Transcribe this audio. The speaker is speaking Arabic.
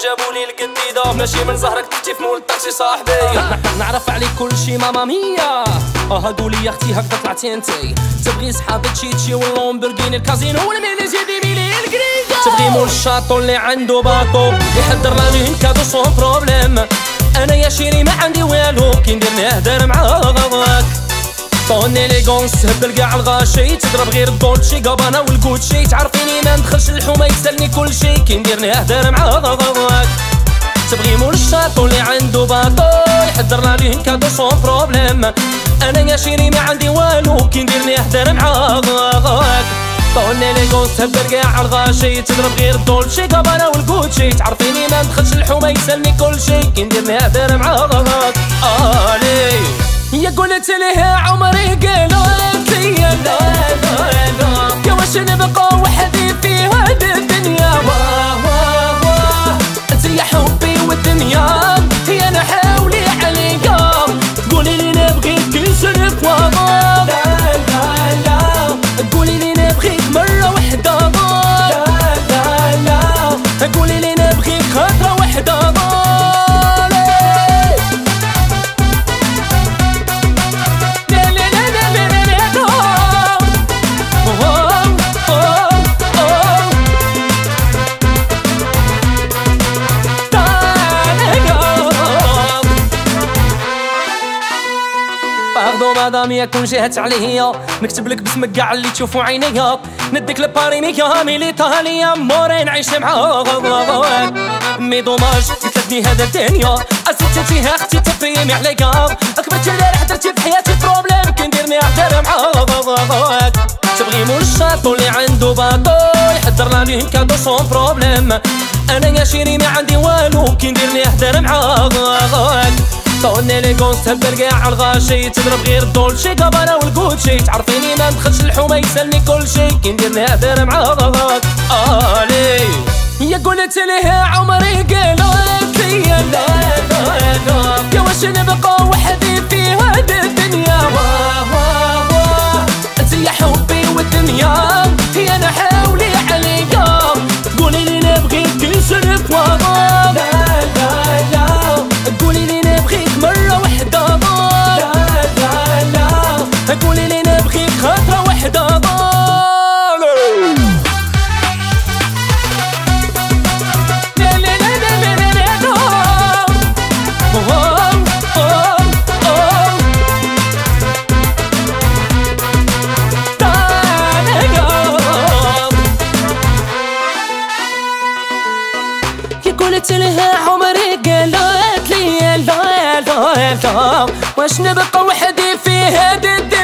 وجابوا لي القديده ماشي من زهرك تحتي في مول الطاكسي صاحبي. نعرف عليك كل شي ماما ميا آه هادو لي أختي هكذا طلعتي انتي تبغي صحاب تشيتشي واللومبرغيني الكازينو والميليزي دي ميلي الكريكا تبغي مول الشاطو اللي عنده باطو يحضر لاني كادو سون بروبليم أنا يا شيري ما عندي والو كي ندير نهدر معاك طون اليغونس هبل كاع الغاشي تضرب غير الدولتشي قابانا والكوتشي تعرفيني ما ندخلش الحومه يسالني كل شي كي ندير نهدر معاك تبغي مول الشاطو اللي عنده باطو يحضر ليه كادو سون بروبليم. أنا يا شيري ما عندي والو كي ندير نهدر معاك طون ليغوس هبر كاع الغاشي تضرب غير الدولتشي قابانا والكوتشي تعرفيني ما ندخلش الحومه يسالني كل شي كي ندير نهدر معاك آلي يا قلت لها عمري يا واش مدام يكون جهت عليا نكتب لك باسمك كاع اللي تشوفو عينيا نديك لباري ميكا مي ليطاليا موري نعيش معاك مي دوماج تفدني هذا الدنيا اسيت فيها أختي تفيمي عليا اكبرت اللي درتي في حياتي بروبليم كي ندير نهدر معاك تبغي الشاطو اللي عنده باطو يحضر ليه كادو سون بروبليم أنا يا شيري ما عندي والو. كي ندير نهدر معاك طوني لي كونس تهبل كاع الغاشي تضرب غير الدولشي قبانا والكوتشي تعرفيني ما ندخلش الحومه يسالني كل شي. كي ندير نهدر معاك آلي. يا قلت لها عمري قالت واش نبقى وحدي في هذه الدنيا